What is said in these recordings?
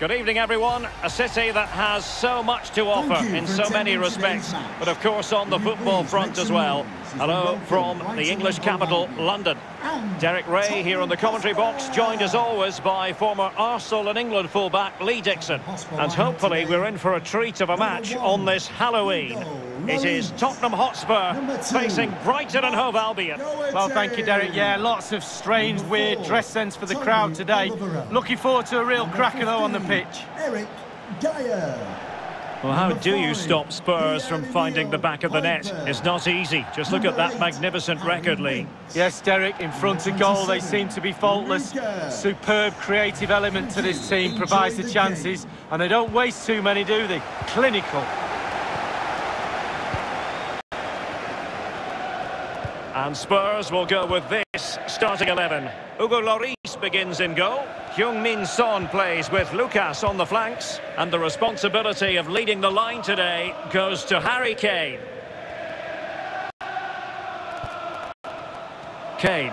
Good evening, everyone. A city that has so much to offer in so many respects, but of course on the football front as well. Hello from the English capital, London. Derek Ray here on the commentary box, joined as always by former Arsenal and England fullback Lee Dixon. And hopefully we're in for a treat of a match on this Halloween. It is Tottenham Hotspur facing Brighton and Hove Albion. Well, thank you, Derek. Yeah, lots of strange, weird dress sense for the crowd today. Looking forward to a real cracker, though, on the pitch. Eric Dier. Well, how do you stop Spurs from finding the back of the net? It's not easy. Just look at that magnificent record, Lee. Yes, Derek, in front of goal, they seem to be faultless. Superb creative element to this team, provides the chances, and they don't waste too many, do they? Clinical. And Spurs will go with this starting 11. Hugo Lloris begins in goal. Heung-min Son plays with Lucas on the flanks. And the responsibility of leading the line today goes to Harry Kane. Kane.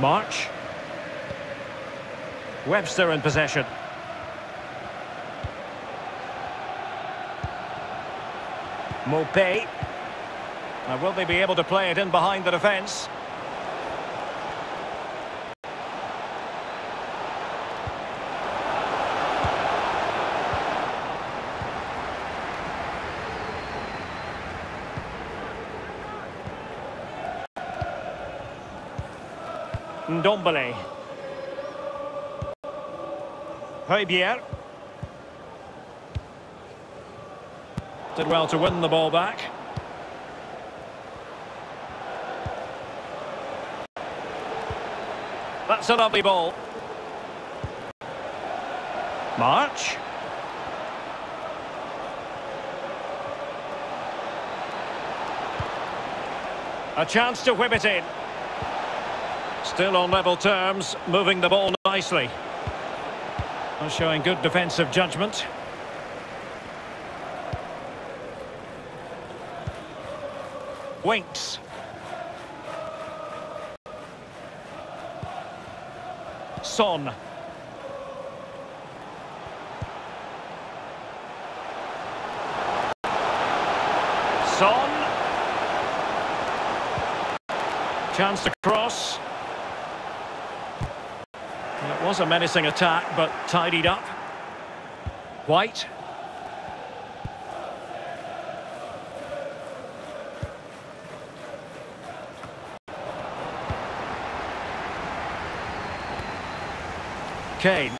March. Webster in possession. Maupay. Now, will they be able to play it in behind the defence? Ndombele. Højbjerg. Did well to win the ball back. That's a lovely ball. March. A chance to whip it in. Still on level terms, moving the ball nicely. Showing good defensive judgment. Winks. Son. Son. Chance to cross. it was a menacing attack, but tidied up. White. Kane.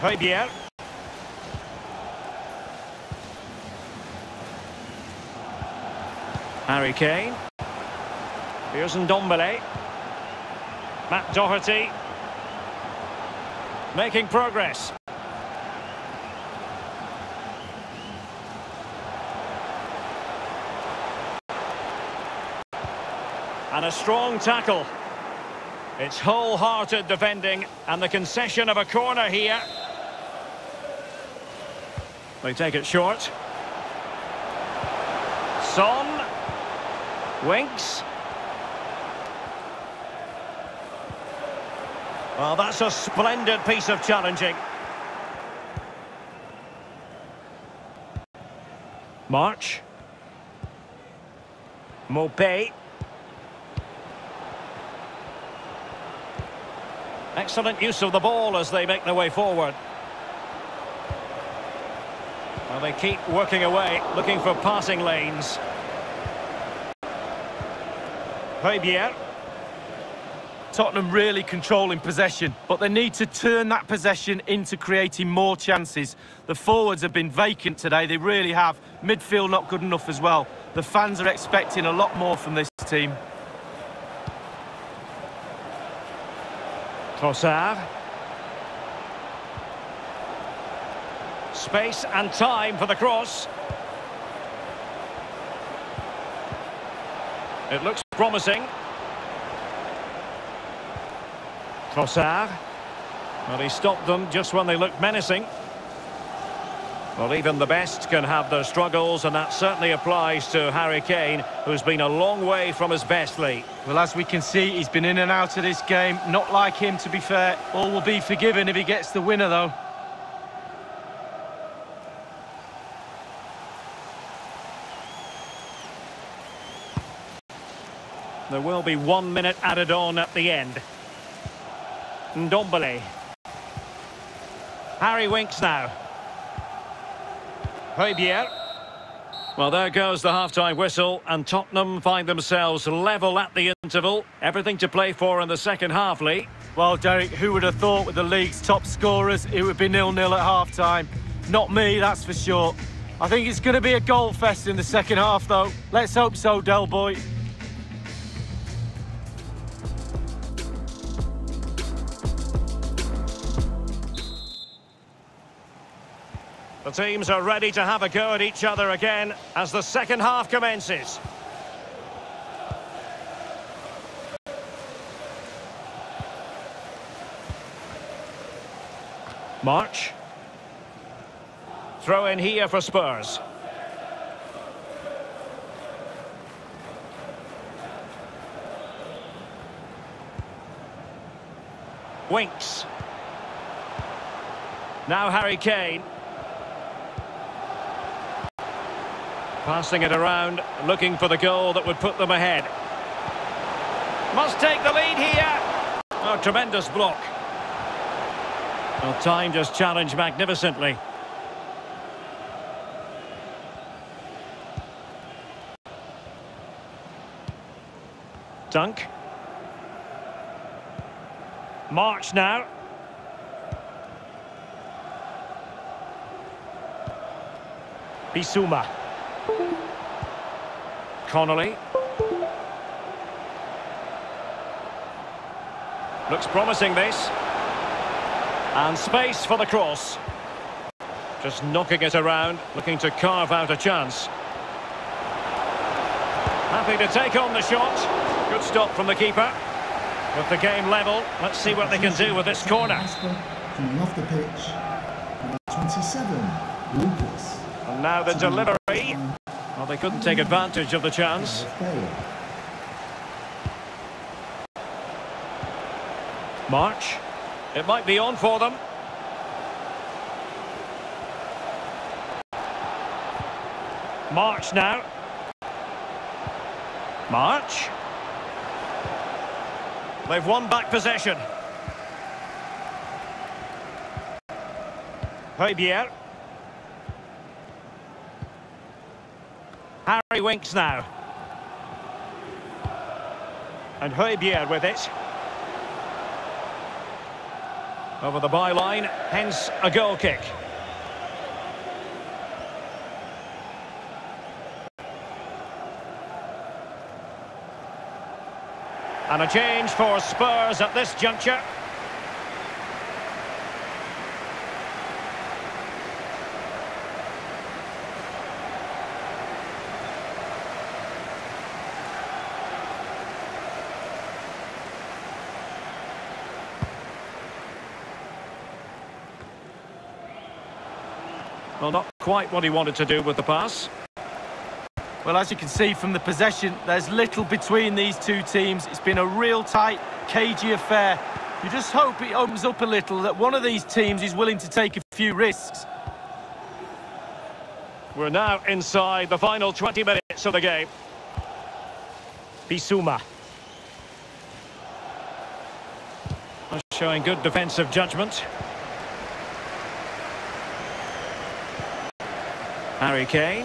Højbjerg. Harry Kane. Here's Ndombele. Matt Doherty. Making progress. And a strong tackle. It's wholehearted defending and the concession of a corner here. They take it short. Son. Winks. Well, that's a splendid piece of challenging. March. Maupay. Excellent use of the ball as they make their way forward. Well, they keep working away, looking for passing lanes. Højbjerg. Tottenham really controlling possession, but they need to turn that possession into creating more chances. The forwards have been vacant today, they really have. Midfield not good enough as well. The fans are expecting a lot more from this team. Trossard. Space and time for the cross. It looks promising. Trossard. Well, he stopped them just when they looked menacing. Well, even the best can have their struggles, and that certainly applies to Harry Kane, who's been a long way from his best, Lee. Well, as we can see, he's been in and out of this game. Not like him, to be fair. All will be forgiven if he gets the winner, though. There will be one minute added on at the end. Ndombele. Harry Winks now. Well, there goes the half-time whistle, and Tottenham find themselves level at the interval. Everything to play for in the second half, Lee. Well, Derek, who would have thought with the league's top scorers it would be nil-nil at half-time? Not me, that's for sure. I think it's going to be a goal fest in the second half, though. Let's hope so, Del Boy. The teams are ready to have a go at each other again as the second half commences. March. Throw in here for Spurs. Winks. Now Harry Kane. Passing it around, looking for the goal that would put them ahead. Must take the lead here. Oh, tremendous block. Well, time just challenged magnificently. Dunk. March now. Bissouma. Connolly. Looks promising this. And space for the cross. Just knocking it around, looking to carve out a chance. Happy to take on the shot. Good stop from the keeper. With the game level, let's see what they can do with this corner. Coming off the pitch, number 27, Lucas. And now the delivery. Well, they couldn't take advantage of the chance. March. It might be on for them. March now. March. They've won back possession. Højbjerg. Harry Winks now. And Højbjerg with it. Over the byline, hence a goal kick. And a change for Spurs at this juncture. Well, not quite what he wanted to do with the pass. Well, as you can see from the possession, there's little between these two teams. It's been a real tight, cagey affair. You just hope it opens up a little, that one of these teams is willing to take a few risks. We're now inside the final 20 minutes of the game. Bissouma. Showing good defensive judgment. Harry Kane.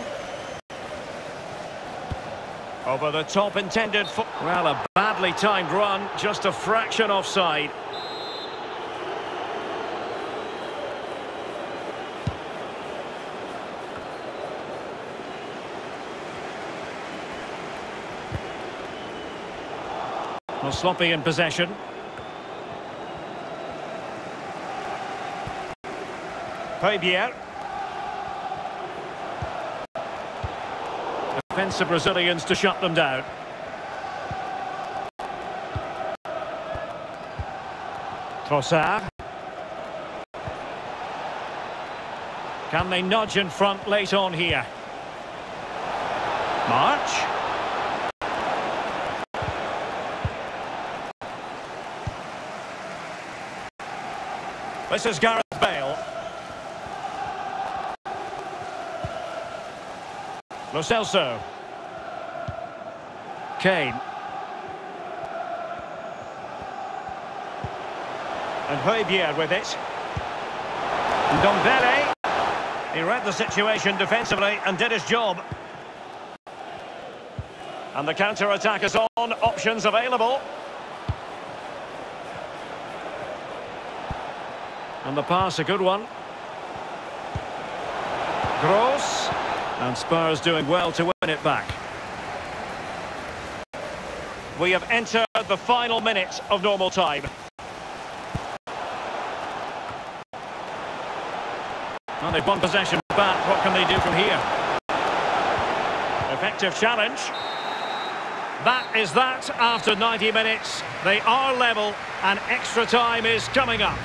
Over the top intended for... Well, a badly timed run, just a fraction offside. Well, sloppy in possession. Højbjerg. Defensive Brazilians to shut them down. Trossard. Can they nudge in front late on here? March. This is Gareth Bale. Lo Celso. Kane. And Højbjerg with it. Ndombele. He read the situation defensively and did his job. And the counter-attack is on, options available. And the pass, a good one. Gross. And Spurs doing well to win it back. We have entered the final minutes of normal time. Well, they've won possession back. What can they do from here? Effective challenge. That is that after 90 minutes. They are level and extra time is coming up.